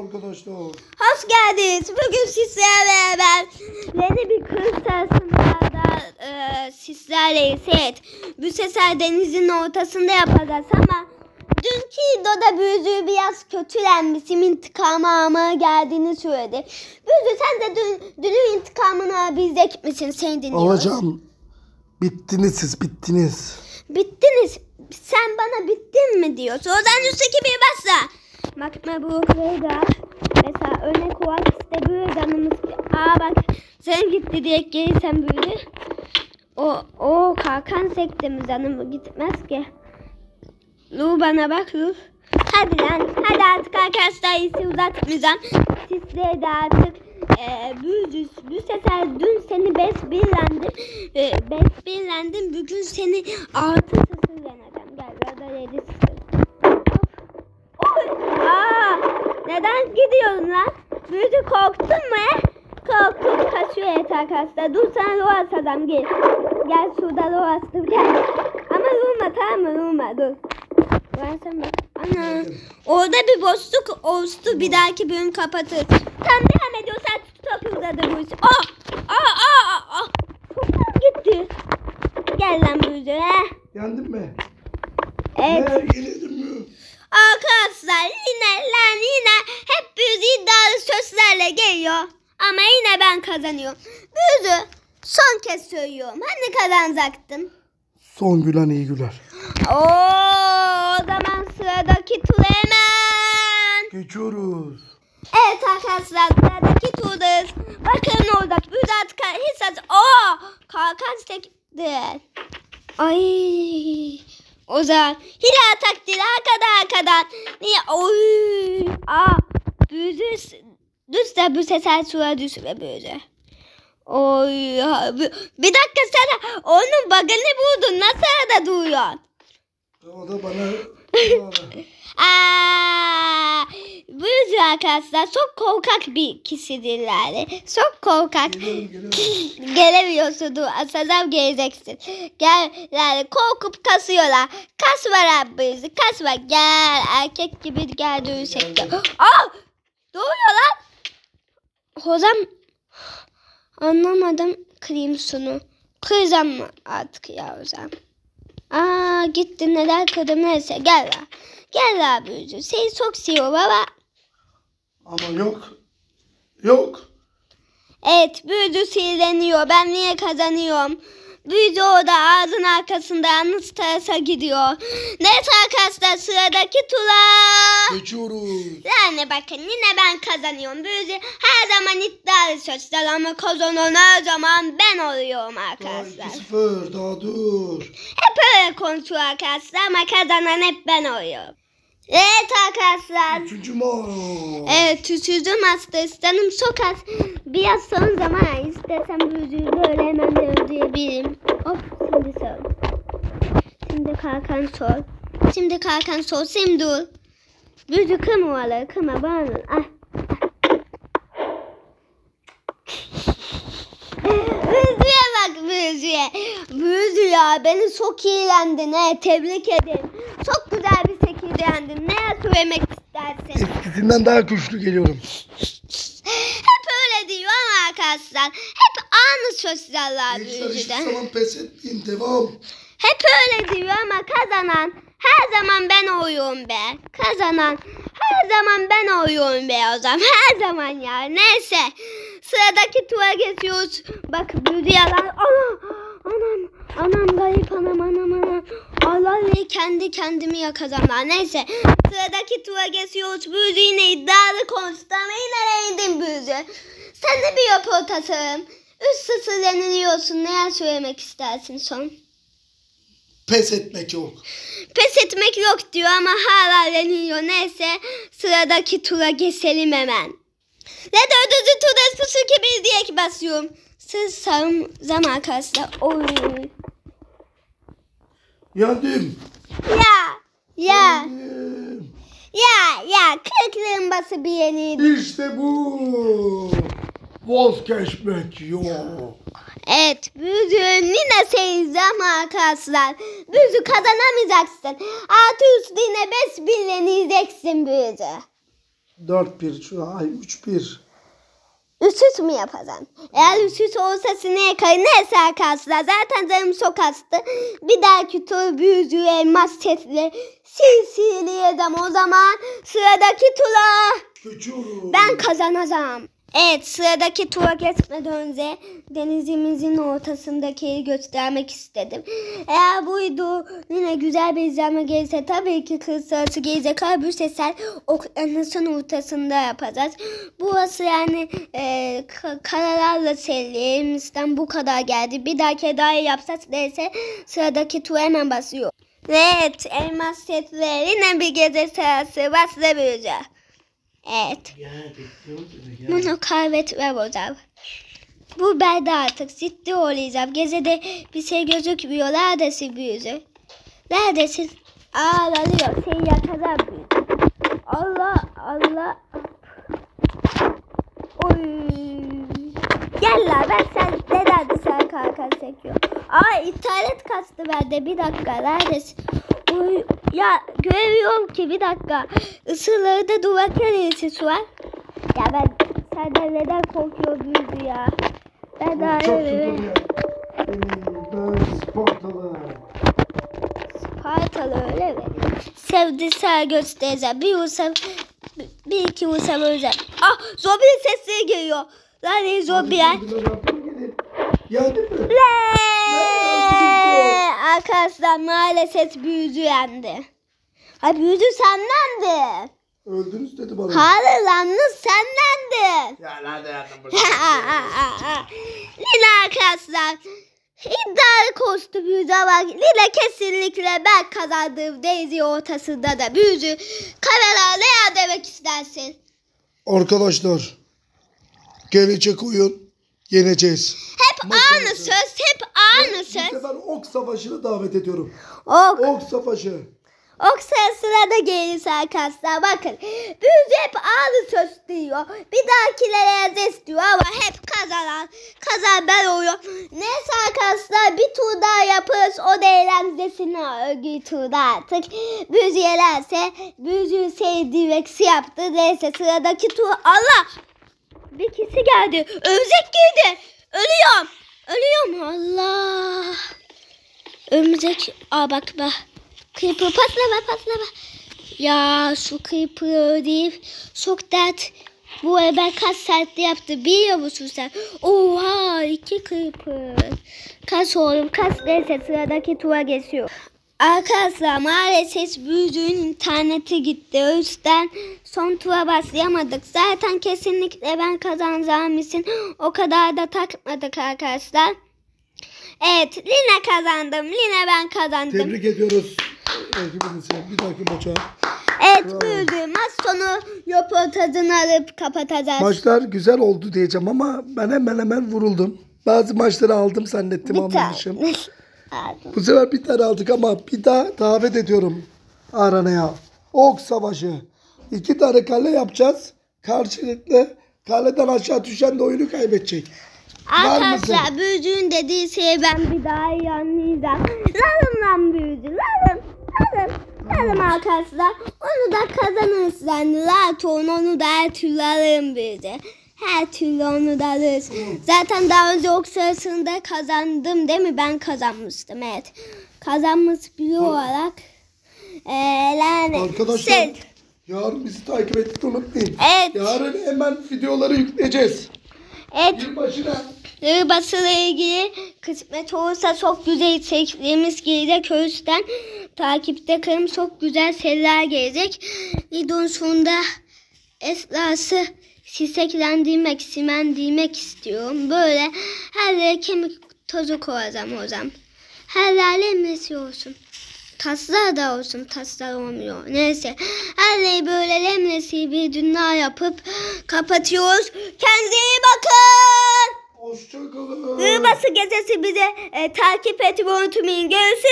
arkadaşlar. Hoş geldiniz. Bugün sizlerle beraber yeni bir kız sınavda e, sizlerleyiz. Evet. Bu sefer denizin ortasında yapacağız ama dünkü Doda büyüdüğü biraz kötülenmişim intikamı almaya geldiğini söyledi. Büyüdü sen de dün, dünün intikamını alabilecek misin? Seni dinliyoruz. Alacağım. Bittiniz siz bittiniz. Bittiniz. Sen bana bittin mi diyorsun. Oradan üstteki bir basa. Bakma bu burada. Mesela örnek olarak işte böyle canımız. Aa bak sen gitti diye gelirsen böyle. O, o kalkan sektemiz canım gitmez ki. Lu bana bak Lu. Hadi lan hadi artık arkadaşlar iyisi uzatmayacağım. Sizlere de artık e, büyüdü. Bu sefer dün seni besbirlendim. E, besbirlendim. Bugün seni altı sıfır yeneceğim. Gel ya da yedi sıfır. Oy! Aa! Neden gidiyorsun lan? Büyüdü korktun mu? Korktum kaçıyor et arkadaşlar. Dur sana Roas adam gel. Gel şurada Roas dur gel. Ama vurma tamam mı? Vurma dur. Ben sen bak. Ana. Orada bir boşluk oluştu. Bir dahaki bölüm kapatır. Tam devam ediyorsan çok uzadı bu iş. Aa! Aa! Aa! Aa! Kafam gitti. Gel lan büyüdü he. Yendin mi? Evet. Ne yenildin mi? Arkadaşlar yine hep büyüdü iddialı sözlerle geliyor. Ama yine ben kazanıyorum. Büyüdü son kez söylüyorum. Hani kazanacaktın? Son gülen iyi güler. Oo, o zaman sıradaki tur hemen. Geçiyoruz. Evet arkadaşlar sıradaki turdayız. Bakın orada büyüdü artık hiç az. Oo, kalkan çekti. Ay. O zaman hile takdir arkadan arkadan. Niye? Oy. Aa. Büyüdü. De bu sefer suya düşme böyle. Oy. ya, bu- Bir dakika sen onun bug'ını buldun. Nasıl da duruyorsun? O da bana... Aa, bu arkadaşlar çok korkak bir kişidirler. Çok korkak. Gelemiyorsun. Asazam geleceksin. Gel yani korkup kasıyorlar. Kas var abi. Kas var. Gel erkek gibi gel dövüşecek. Aa! Doğuyor lan. Hocam anlamadım şunu. Kıracağım mı artık ya hocam? Aa gitti neler kırdım neyse gel la. Gel la büyücü. Seni çok seviyorum ama Ama yok. Yok. Evet büyücü sinirleniyor. Ben niye kazanıyorum? Büyücü orada ağzın arkasında yalnız terasa gidiyor. Neyse arkadaşlar sıradaki tura. Geçiyoruz. Yani bakın yine ben kazanıyorum. Büyücü her zaman iddialı sözler ama kazanan her zaman ben oluyorum arkadaşlar. 2-0. Daha dur. Hep öyle konuşuyor arkadaşlar ama kazanan hep ben oluyorum. Evet arkadaşlar. Üçüncü. Evet üçüncü maçta istedim çok az. Biraz son zaman istesem büyüdüğü böyle hemen de ödeyebilirim. Hop şimdi sor. Şimdi kalkan sor. Şimdi kalkan sor. Şimdi dur. Büyüdü kırma oraları kırma bana. Ah. Büyüdü ya beni çok iyi yendin. He. Tebrik ederim. Çok güzel bir şekilde yendin. Ne söylemek istersin? Eskisinden daha güçlü geliyorum. Hep öyle diyor ama arkadaşlar. Hep aynı sözlerler Gençler hiçbir zaman pes etmeyin. Devam. Hep öyle diyor ama kazanan her zaman ben oluyorum be. Kazanan her zaman ben oluyorum be o zaman. Her zaman ya. Neyse. Sıradaki tura geçiyoruz. Bak büyüdü yalan. Anam. Anam. Anam garip anam anam anam. Allah ve kendi kendimi yakacağım Neyse. Sıradaki tura geçiyoruz. Büyüdü yine iddialı konuştu ama yine yendim büyüdü. Sen de bir röportajım. Üst sıfır yeniliyorsun. Neler söylemek istersin son? Pes etmek yok. Pes etmek yok diyor ama hala yeniliyor. Neyse sıradaki tura geçelim hemen. Ne dördüncü turda sıfır bir diye ki basıyorum. Siz sağım zaman arkadaşlar. Oy. Yendim. Ya. Ya. Ya. Ya. Kırıklığın bası bir yeniydi. İşte bu. Vazgeçmek yok. Evet. Büyüdüğün yine senin zaman arkadaşlar. Büyüdü kazanamayacaksın. Altı üstü yine beş birleneceksin büyüdü. 4-1 şu ay 3-1. Üst üst mü yapacağım? Eğer üst olsa sineğe kayın neyse arkadaşlar. Zaten canım çok hastı. Bir dahaki tur büyücü elmas setli silsileyeceğim o zaman. Sıradaki tura Geçiyorum. ben kazanacağım. Evet sıradaki tura geçmeden önce denizimizin ortasındaki göstermek istedim. Eğer bu video yine güzel bir izlenme gelirse tabii ki kırsatı gelecek. Bu sesler okyanusun ortasında yapacağız. Burası yani e, ka- karalarla selli elimizden bu kadar geldi. Bir dahaki daha yapsak neyse sıradaki tura hemen basıyor. Evet elmas setleri bir gece sırası başlayacak. Evet. Bunu kaybetmem hocam. Bu ben de artık ciddi olacağım. Gecede bir şey gözükmüyor. Neredesin büyücü? Neredesin? Ağlanıyor. Seni yakalar büyücü. Allah Allah. Oy. Gel la ben sen neden dışarı kalkan çekiyor. Aa internet kastı bende bir dakika neredesin? Ya göremiyorum ki bir dakika. Isırları duvar neresi var? Ya ben senden neden korkuyor büyüdü ya? Ben daha Çok ben Spartalı. Spartalı öyle mi? Sevdi sağ göstereceğim. Bir vursam, bir iki vursam öleceğim. Ah zombi sesleri geliyor. Lan ne zombiler? Hadi şimdi ben Arkadaşlar maalesef büyücü yendi. Ha büyücü sendendi. Öldünüz dedi bana. Hayır lan sendendi. Ya nerede yardım Lina arkadaşlar iddialı koştu büyücü ama Lina kesinlikle ben kazandım Daisy ortasında da büyücü kamera ne demek istersin? Arkadaşlar. Gelecek oyun. Yeneceğiz. Hep Maşallah. aynı söz hep aynı Bu söz. sefer ok savaşını davet ediyorum. Ok, Ok savaşı. ok sırasına da gelirse arkadaşlar bakın. Büyücü hep aynı söz diyor. Bir dahakilere yazes diyor ama hep kazanan kazan ben oluyor. Neyse arkadaşlar bir tur daha yaparız. O da eğlencesine örgü turda artık. Büyücü yenerse büyücü sevdiği eksi yaptı. Neyse sıradaki tur Allah. Bir kişi geldi. Örümcek girdi. Ölüyorum. Ölüyorum. Allah. Örümcek. Aa bak bak. Creeper patlama patlama. Ya şu Creeper değil. Çok dert. Bu ben kaç saatte yaptı biliyor musun sen? Oha iki Creeper. Kaç oğlum kaç neyse sıradaki tura geçiyor. Arkadaşlar maalesef büyücünün interneti gitti. O yüzden son tura başlayamadık. Zaten kesinlikle ben kazanacağım için o kadar da takmadık arkadaşlar. Evet Lina kazandım. Lina ben kazandım. Tebrik ediyoruz. Rakibinizi bir dahaki maça. Evet büyüdü. Maç sonu röportajını alıp kapatacağız. Maçlar güzel oldu diyeceğim ama ben hemen hemen vuruldum. Bazı maçları aldım zannettim Bir Aldım. Bu sefer bir tane aldık ama bir daha davet ediyorum aranaya. Ok savaşı. İki tane kale yapacağız. Karşılıklı kaleden aşağı düşen de oyunu kaybedecek. Arkadaşlar büyücünün dediği şeyi ben bir daha iyi anlayacağım. Larım lan büyücü. Larım. Larım. Larım arkadaşlar. Onu da kazanırız. Yani rahat olun. Onu da her türlü alırım büyücü. Her türlü onu da alırız. Zaten daha önce ok sırasında kazandım değil mi? Ben kazanmıştım evet. Kazanmış biri olarak. Ee, yani Arkadaşlar sen- yarın bizi takip etmeyi unutmayın. Evet. Yarın hemen videoları yükleyeceğiz. Evet. Yılbaşına. basıyla ilgili kısmet olursa çok güzel içeriklerimiz gelecek. O yüzden takipte kalın. Çok güzel seriler gelecek. Videonun sonunda esnası siseklendirmek, simendirmek istiyorum. Böyle her yere kemik tozu koyacağım hocam. Her yer lemlesi olsun. Taslar da olsun. Taslar olmuyor. Neyse. Her yeri böyle lemlesi bir dünya yapıp kapatıyoruz. Kendinize iyi bakın. Hoşçakalın. Yılbaşı gecesi bize e, takip etmeyi unutmayın. Görüşürüz.